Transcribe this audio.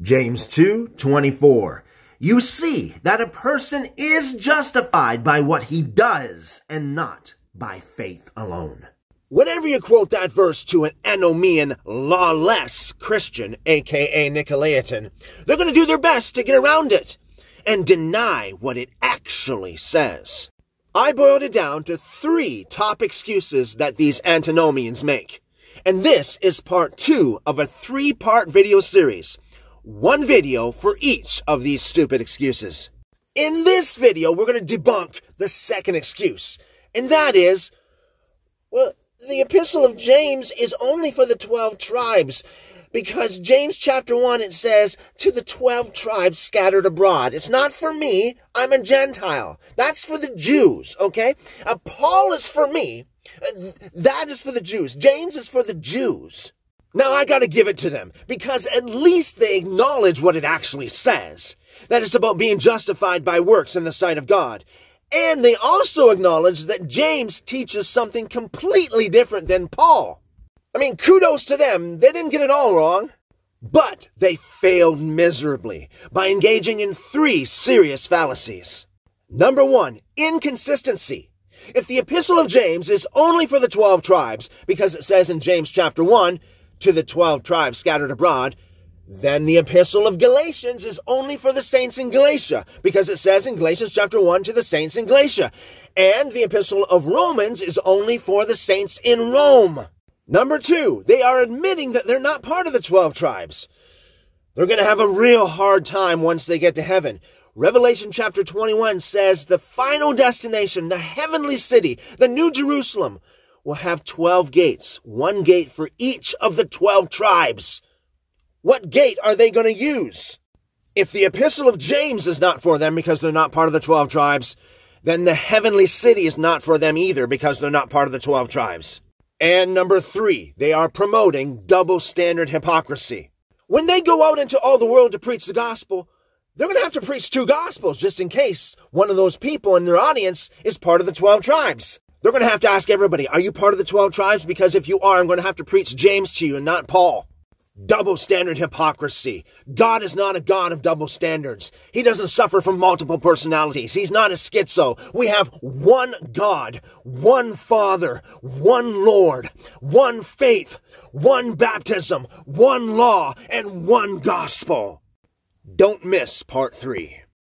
James 2 24. You see that a person is justified by what he does and not by faith alone. Whenever you quote that verse to an antinomian, lawless Christian, aka Nicolaitan, they're going to do their best to get around it and deny what it actually says. I boiled it down to three top excuses that these antinomians make. And this is part two of a three part video series. One video for each of these stupid excuses. In this video, we're going to debunk the second excuse. And that is, well, the epistle of James is only for the 12 tribes because James chapter 1 it says to the 12 tribes scattered abroad. It's not for me. I'm a Gentile. That's for the Jews, okay? Uh, Paul is for me. Uh, that is for the Jews. James is for the Jews. Now I gotta give it to them because at least they acknowledge what it actually says. That it's about being justified by works in the sight of God. And they also acknowledge that James teaches something completely different than Paul. I mean, kudos to them. They didn't get it all wrong. But they failed miserably by engaging in three serious fallacies. Number one, inconsistency. If the epistle of James is only for the 12 tribes, because it says in James chapter 1, to the 12 tribes scattered abroad, then the epistle of Galatians is only for the saints in Galatia, because it says in Galatians chapter 1 to the saints in Galatia. And the epistle of Romans is only for the saints in Rome. Number two, they are admitting that they're not part of the 12 tribes. They're going to have a real hard time once they get to heaven. Revelation chapter 21 says the final destination, the heavenly city, the New Jerusalem, will have 12 gates, one gate for each of the 12 tribes. What gate are they going to use? If the epistle of James is not for them because they're not part of the 12 tribes, then the heavenly city is not for them either because they're not part of the 12 tribes. And number three, they are promoting double standard hypocrisy. When they go out into all the world to preach the gospel, they're going to have to preach two gospels just in case one of those people in their audience is part of the 12 tribes. They're going to have to ask everybody, are you part of the 12 tribes? Because if you are, I'm going to have to preach James to you and not Paul. Double standard hypocrisy. God is not a God of double standards. He doesn't suffer from multiple personalities. He's not a schizo. We have one God, one Father, one Lord, one faith, one baptism, one law, and one gospel. Don't miss part three.